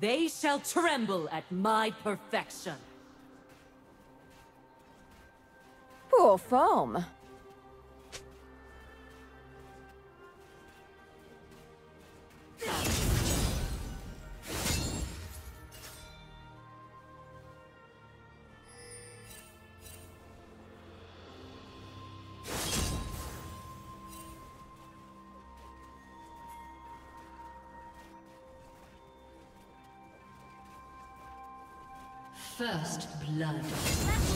They shall tremble at my perfection. Poor foam. Blood.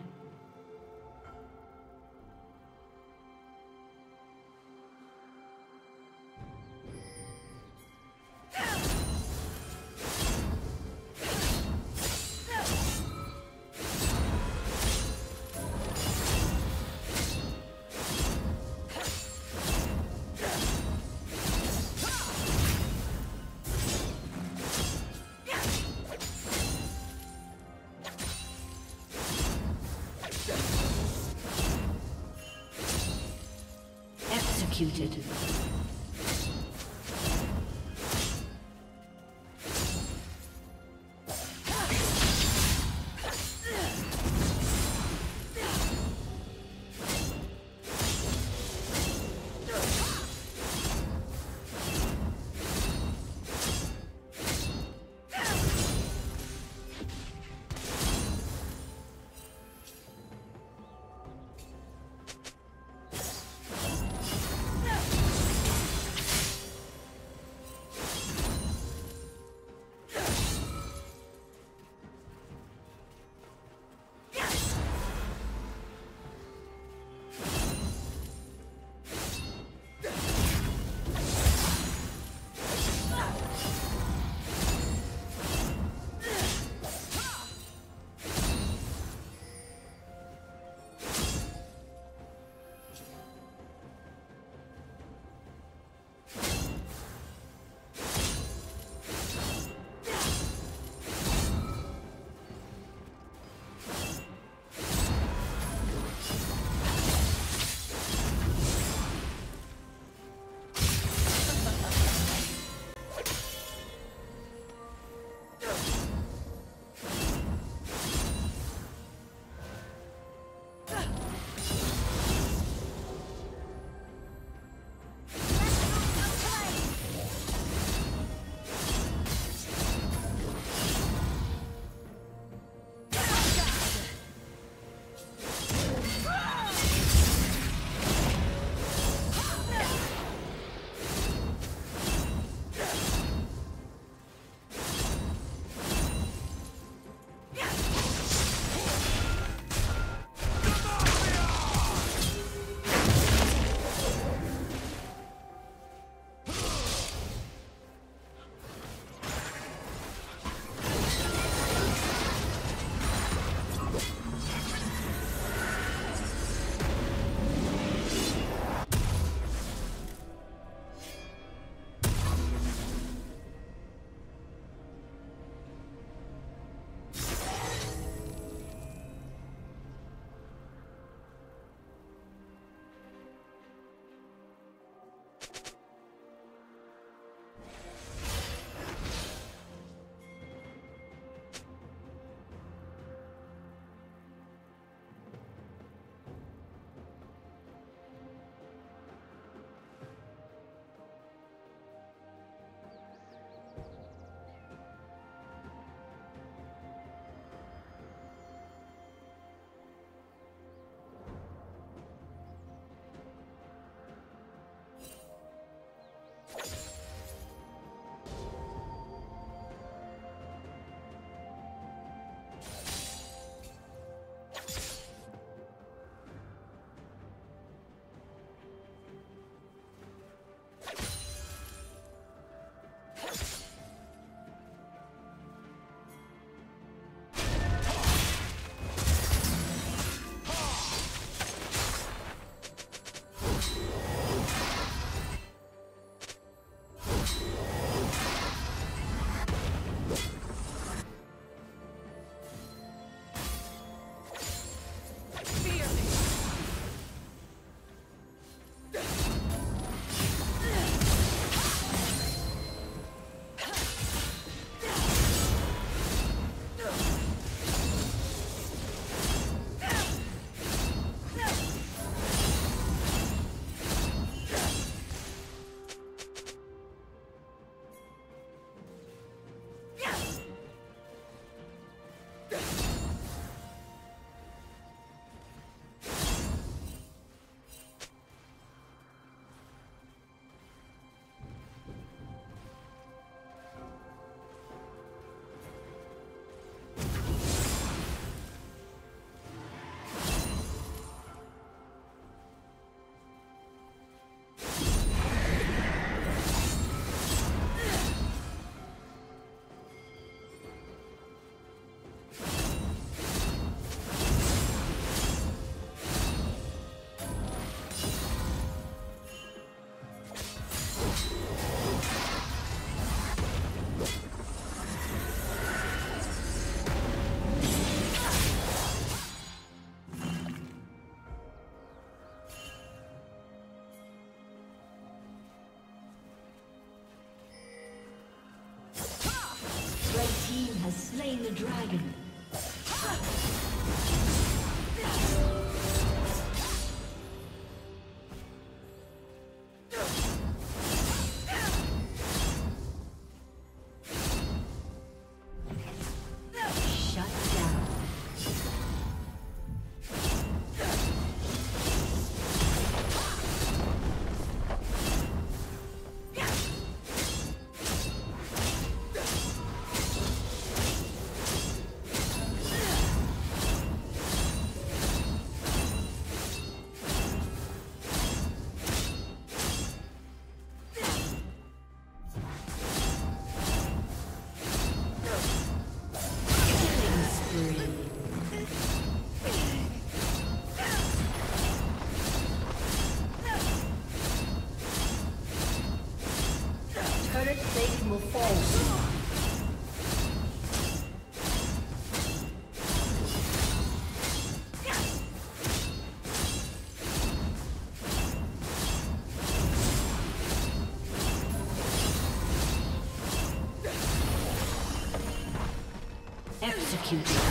Executed. Executed.